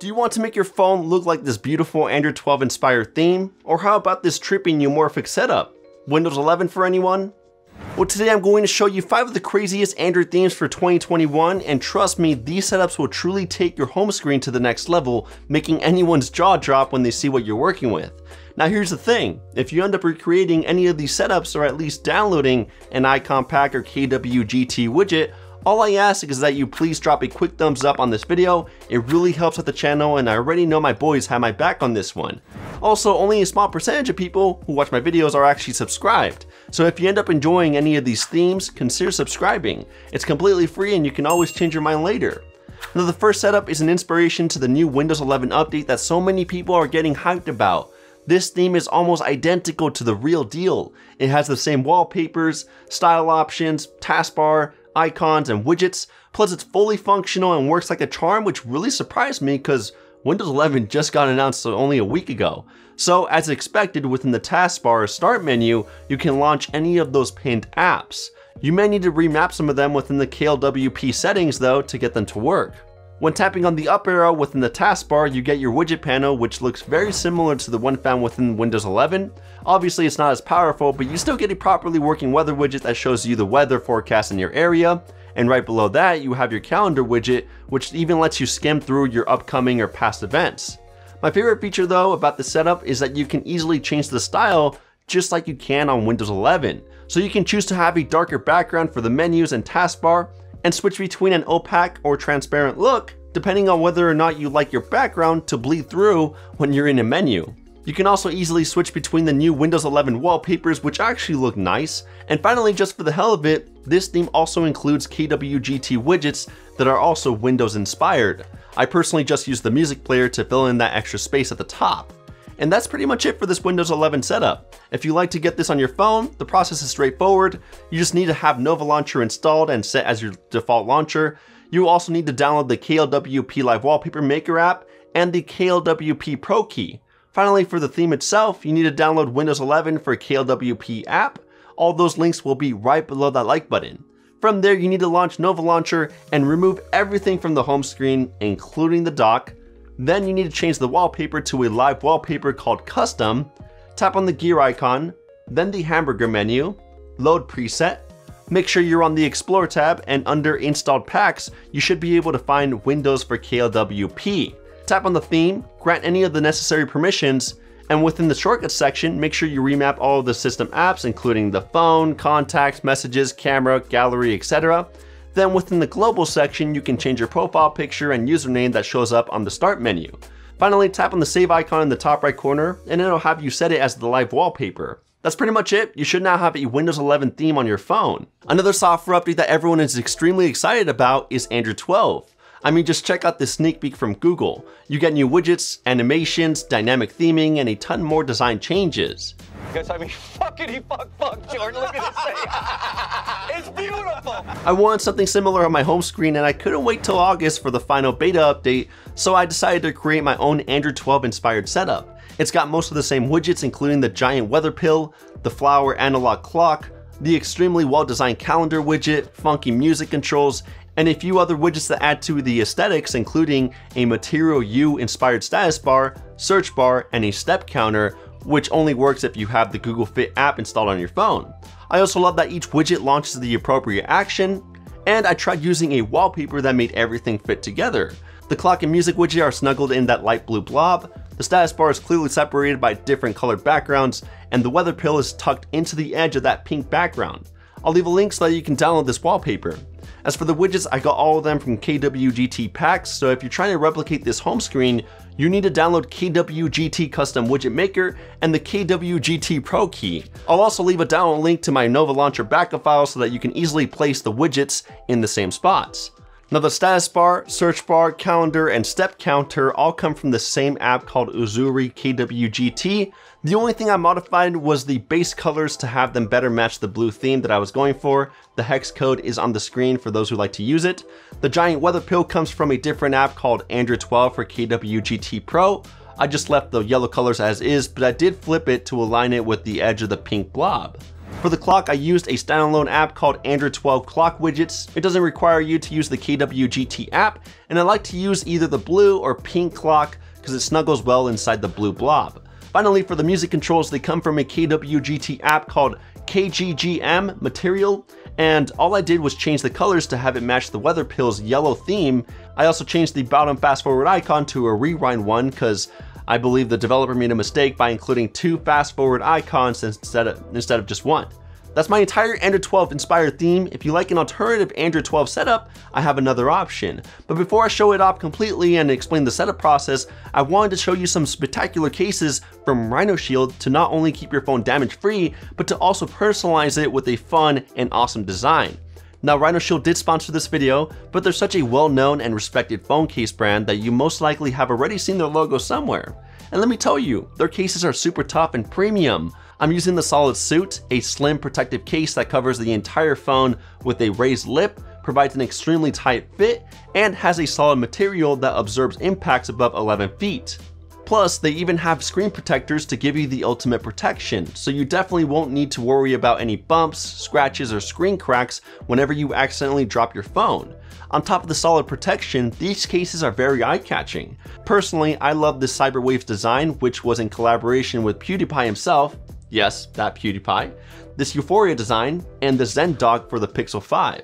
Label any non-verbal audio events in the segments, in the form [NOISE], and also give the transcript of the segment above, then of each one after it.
Do you want to make your phone look like this beautiful Android 12 inspired theme? Or how about this trippy neumorphic setup? Windows 11 for anyone? Well today I'm going to show you 5 of the craziest Android themes for 2021 and trust me, these setups will truly take your home screen to the next level, making anyone's jaw drop when they see what you're working with. Now here's the thing, if you end up recreating any of these setups or at least downloading an Icon Pack or KWGT widget, all I ask is that you please drop a quick thumbs up on this video, it really helps out the channel and I already know my boys have my back on this one. Also, only a small percentage of people who watch my videos are actually subscribed, so if you end up enjoying any of these themes, consider subscribing. It's completely free and you can always change your mind later. Now the first setup is an inspiration to the new Windows 11 update that so many people are getting hyped about. This theme is almost identical to the real deal. It has the same wallpapers, style options, taskbar, icons, and widgets, plus it's fully functional and works like a charm which really surprised me because Windows 11 just got announced only a week ago. So as expected within the taskbar or start menu, you can launch any of those pinned apps. You may need to remap some of them within the KLWP settings though to get them to work. When tapping on the up arrow within the taskbar, you get your widget panel, which looks very similar to the one found within Windows 11. Obviously, it's not as powerful, but you still get a properly working weather widget that shows you the weather forecast in your area. And right below that, you have your calendar widget, which even lets you skim through your upcoming or past events. My favorite feature though about the setup is that you can easily change the style just like you can on Windows 11. So you can choose to have a darker background for the menus and taskbar, and switch between an opaque or transparent look depending on whether or not you like your background to bleed through when you're in a menu. You can also easily switch between the new Windows 11 wallpapers which actually look nice, and finally just for the hell of it, this theme also includes KWGT widgets that are also Windows inspired. I personally just use the music player to fill in that extra space at the top. And that's pretty much it for this Windows 11 setup. If you like to get this on your phone, the process is straightforward. You just need to have Nova Launcher installed and set as your default launcher. You also need to download the KLWP Live Wallpaper Maker app and the KLWP Pro Key. Finally, for the theme itself, you need to download Windows 11 for KLWP app. All those links will be right below that like button. From there, you need to launch Nova Launcher and remove everything from the home screen, including the dock, then you need to change the wallpaper to a live wallpaper called Kustom, tap on the gear icon, then the hamburger menu, load preset, make sure you're on the explore tab and under installed packs, you should be able to find Windows for KLWP. Tap on the theme, grant any of the necessary permissions, and within the shortcuts section, make sure you remap all of the system apps, including the phone, contacts, messages, camera, gallery, etc. Then within the global section, you can change your profile picture and username that shows up on the start menu. Finally, tap on the save icon in the top right corner and it'll have you set it as the live wallpaper. That's pretty much it. You should now have a Windows 11 theme on your phone. Another software update that everyone is extremely excited about is Android 12. I mean, just check out this sneak peek from Google. You get new widgets, animations, dynamic theming, and a ton more design changes. Because I mean, [LAUGHS] fuckity fuck fuck, Jordan, look at this thing. [LAUGHS] it's beautiful. I wanted something similar on my home screen and I couldn't wait till August for the final beta update, so I decided to create my own Android 12 inspired setup. It's got most of the same widgets including the giant weather pill, the flower analog clock, the extremely well designed calendar widget, funky music controls, and a few other widgets that add to the aesthetics including a Material You inspired status bar, search bar, and a step counter, which only works if you have the Google Fit app installed on your phone. I also love that each widget launches the appropriate action, and I tried using a wallpaper that made everything fit together. The clock and music widget are snuggled in that light blue blob, the status bar is clearly separated by different colored backgrounds, and the weather pill is tucked into the edge of that pink background. I'll leave a link so that you can download this wallpaper. As for the widgets, I got all of them from KWGT packs, so if you're trying to replicate this home screen, you need to download KWGT Kustom Widget Maker and the KWGT Pro Key. I'll also leave a download link to my Nova Launcher backup file so that you can easily place the widgets in the same spots. Now the status bar, search bar, calendar, and step counter all come from the same app called Uzuri KWGT. The only thing I modified was the base colors to have them better match the blue theme that I was going for. The hex code is on the screen for those who like to use it. The giant weather pill comes from a different app called Android 12 for KWGT Pro. I just left the yellow colors as is, but I did flip it to align it with the edge of the pink blob. For the clock, I used a standalone app called Android 12 Clock Widgets. It doesn't require you to use the KWGT app, and I like to use either the blue or pink clock because it snuggles well inside the blue blob. Finally, for the music controls, they come from a KWGT app called KGGM Material, and all I did was change the colors to have it match the Weather Pill's yellow theme. I also changed the bottom fast forward icon to a rewind one because I believe the developer made a mistake by including two fast forward icons instead of, instead of just one. That's my entire Android 12 inspired theme. If you like an alternative Android 12 setup, I have another option. But before I show it off completely and explain the setup process, I wanted to show you some spectacular cases from RhinoShield to not only keep your phone damage free, but to also personalize it with a fun and awesome design. Now RhinoShield did sponsor this video, but they're such a well-known and respected phone case brand that you most likely have already seen their logo somewhere. And let me tell you, their cases are super tough and premium. I'm using the Solid Suit, a slim protective case that covers the entire phone with a raised lip, provides an extremely tight fit, and has a solid material that absorbs impacts above 11 feet. Plus, they even have screen protectors to give you the ultimate protection, so you definitely won't need to worry about any bumps, scratches, or screen cracks whenever you accidentally drop your phone. On top of the solid protection, these cases are very eye-catching. Personally, I love the Cyberwaves design, which was in collaboration with PewDiePie himself, yes, that PewDiePie, this Euphoria design, and the Zen Dog for the Pixel 5.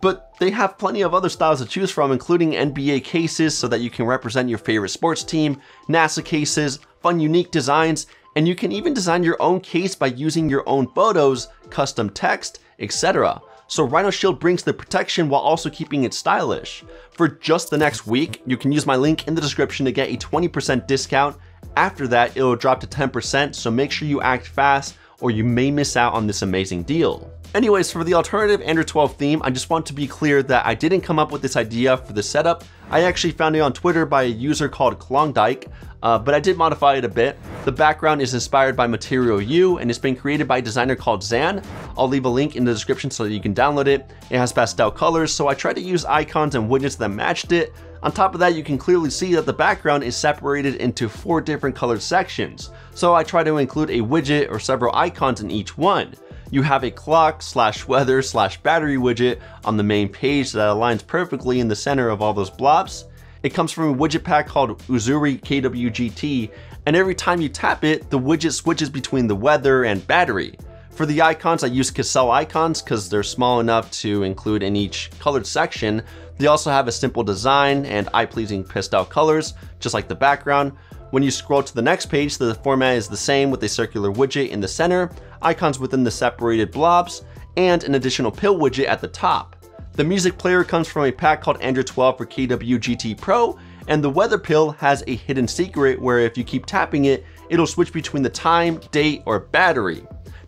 But they have plenty of other styles to choose from, including NBA cases so that you can represent your favorite sports team, NASA cases, fun unique designs, and you can even design your own case by using your own photos, custom text, etc. So RhinoShield brings the protection while also keeping it stylish. For just the next week, you can use my link in the description to get a 20% discount. After that, it'll drop to 10%, so make sure you act fast or you may miss out on this amazing deal. Anyways, for the alternative Android 12 theme, I just want to be clear that I didn't come up with this idea for the setup. I actually found it on Twitter by a user called Klondike, uh, but I did modify it a bit. The background is inspired by Material You and it's been created by a designer called Zan. I'll leave a link in the description so that you can download it. It has pastel colors, so I tried to use icons and widgets that matched it. On top of that, you can clearly see that the background is separated into four different colored sections. So I try to include a widget or several icons in each one you have a clock slash weather slash battery widget on the main page that aligns perfectly in the center of all those blobs. It comes from a widget pack called Uzuri KWGT, and every time you tap it, the widget switches between the weather and battery. For the icons, I use Kecil icons because they're small enough to include in each colored section. They also have a simple design and eye-pleasing pastel colors, just like the background. When you scroll to the next page, the format is the same with a circular widget in the center, icons within the separated blobs, and an additional pill widget at the top. The music player comes from a pack called Android 12 for KWGT Pro, and the weather pill has a hidden secret where if you keep tapping it, it'll switch between the time, date, or battery.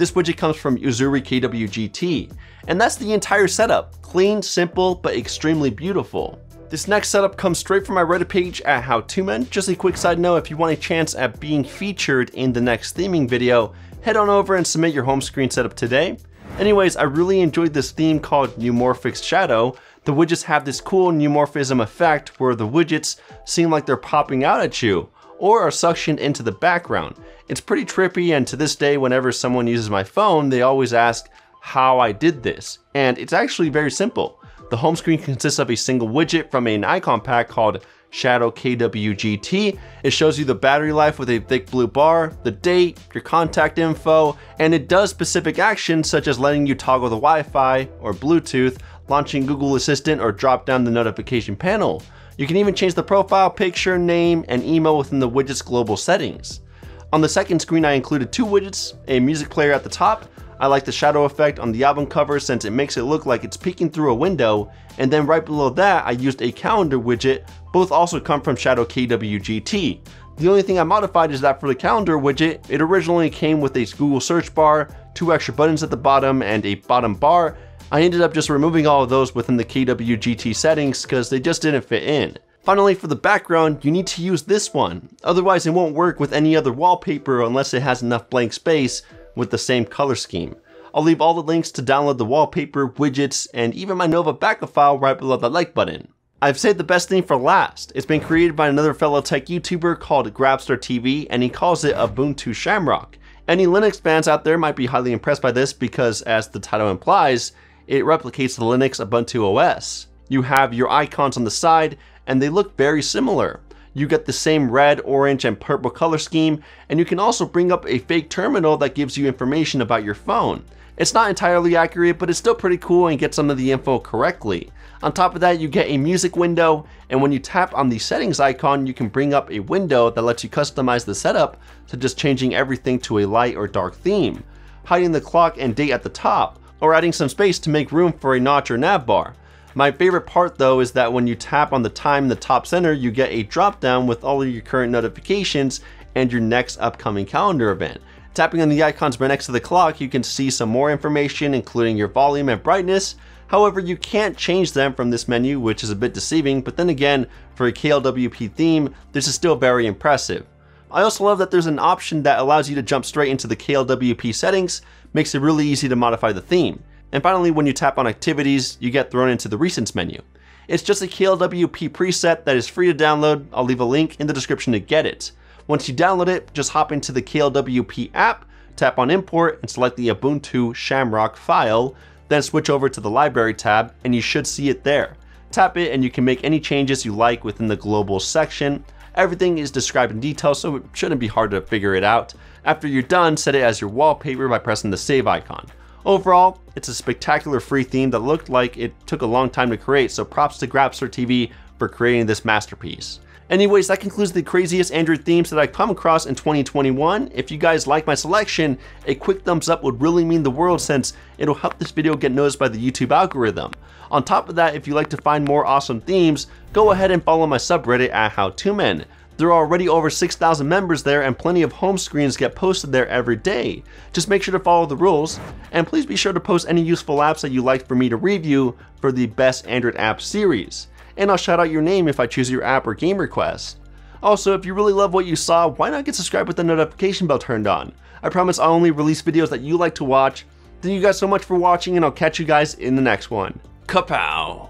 This widget comes from Uzuri KWGT, and that's the entire setup. Clean, simple, but extremely beautiful. This next setup comes straight from my Reddit page at HowToMen. Just a quick side note, if you want a chance at being featured in the next theming video, head on over and submit your home screen setup today. Anyways, I really enjoyed this theme called Neumorphic's Shadow. The widgets have this cool neumorphism effect where the widgets seem like they're popping out at you or are suctioned into the background. It's pretty trippy and to this day whenever someone uses my phone, they always ask how I did this. And it's actually very simple. The home screen consists of a single widget from an icon pack called Shadow KWGT. It shows you the battery life with a thick blue bar, the date, your contact info, and it does specific actions such as letting you toggle the Wi-Fi or Bluetooth, launching Google Assistant, or drop down the notification panel. You can even change the profile picture, name, and email within the widget's global settings. On the second screen, I included two widgets, a music player at the top, I like the shadow effect on the album cover since it makes it look like it's peeking through a window, and then right below that I used a calendar widget, both also come from Shadow KWGT. The only thing I modified is that for the calendar widget, it originally came with a Google search bar, two extra buttons at the bottom, and a bottom bar. I ended up just removing all of those within the KWGT settings because they just didn't fit in. Finally, for the background, you need to use this one. Otherwise, it won't work with any other wallpaper unless it has enough blank space, with the same color scheme. I'll leave all the links to download the wallpaper, widgets, and even my Nova backup file right below the like button. I've saved the best thing for last. It's been created by another fellow tech YouTuber called Grabster TV, and he calls it Ubuntu Shamrock. Any Linux fans out there might be highly impressed by this because, as the title implies, it replicates the Linux Ubuntu OS. You have your icons on the side, and they look very similar. You get the same red, orange, and purple color scheme, and you can also bring up a fake terminal that gives you information about your phone. It's not entirely accurate, but it's still pretty cool and gets some of the info correctly. On top of that, you get a music window, and when you tap on the settings icon, you can bring up a window that lets you customize the setup, such as changing everything to a light or dark theme, hiding the clock and date at the top, or adding some space to make room for a notch or nav bar. My favorite part though is that when you tap on the time in the top center, you get a drop down with all of your current notifications and your next upcoming calendar event. Tapping on the icons right next to the clock, you can see some more information including your volume and brightness. However, you can't change them from this menu, which is a bit deceiving, but then again, for a KLWP theme, this is still very impressive. I also love that there's an option that allows you to jump straight into the KLWP settings, makes it really easy to modify the theme. And finally, when you tap on activities, you get thrown into the recents menu. It's just a KLWP preset that is free to download. I'll leave a link in the description to get it. Once you download it, just hop into the KLWP app, tap on import and select the Ubuntu Shamrock file, then switch over to the library tab and you should see it there. Tap it and you can make any changes you like within the global section. Everything is described in detail so it shouldn't be hard to figure it out. After you're done, set it as your wallpaper by pressing the save icon. Overall, it's a spectacular free theme that looked like it took a long time to create, so props to Grabster TV for creating this masterpiece. Anyways, that concludes the craziest Android themes that I've come across in 2021. If you guys like my selection, a quick thumbs up would really mean the world since it'll help this video get noticed by the YouTube algorithm. On top of that, if you like to find more awesome themes, go ahead and follow my subreddit at HowToMen. There are already over 6,000 members there and plenty of home screens get posted there every day. Just make sure to follow the rules, and please be sure to post any useful apps that you like for me to review for the best Android app series. And I'll shout out your name if I choose your app or game request. Also, if you really love what you saw, why not get subscribed with the notification bell turned on? I promise I'll only release videos that you like to watch. Thank you guys so much for watching and I'll catch you guys in the next one. Kapow!